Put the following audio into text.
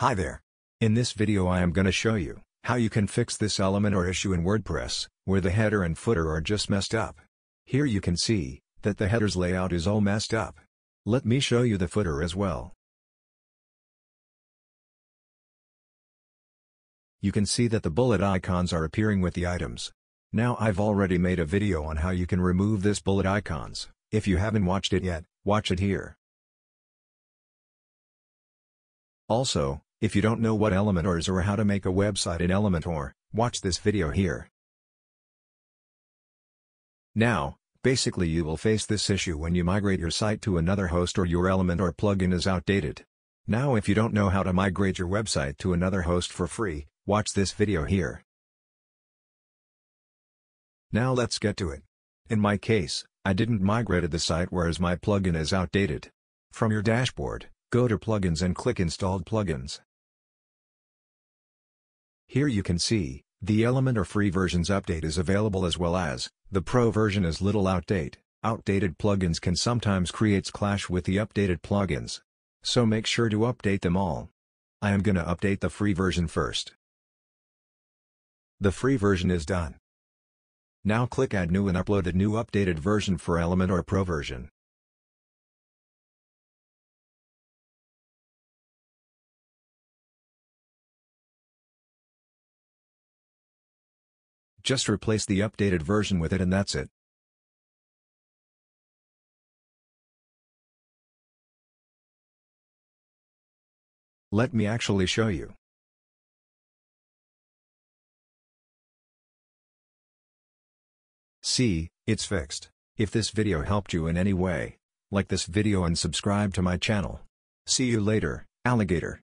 Hi there. In this video I am gonna show you, how you can fix this Elementor issue in WordPress, where the header and footer are just messed up. Here you can see, that the header's layout is all messed up. Let me show you the footer as well. You can see that the bullet icons are appearing with the items. Now I've already made a video on how you can remove this bullet icons, if you haven't watched it yet, watch it here. Also, if you don't know what Elementor is or how to make a website in Elementor, watch this video here. Now, basically you will face this issue when you migrate your site to another host or your Elementor plugin is outdated. Now if you don't know how to migrate your website to another host for free, watch this video here. Now let's get to it. In my case, I didn't migrated the site whereas my plugin is outdated. From your dashboard, Go to Plugins and click Installed Plugins. Here you can see, the Elementor free versions update is available as well as, the Pro version is little outdate. Outdated plugins can sometimes create clash with the updated plugins. So make sure to update them all. I am gonna update the free version first. The free version is done. Now click Add New and upload the new updated version for Elementor Pro version. Just replace the updated version with it and that's it. Let me actually show you. See, it's fixed. If this video helped you in any way, like this video and subscribe to my channel. See you later, alligator.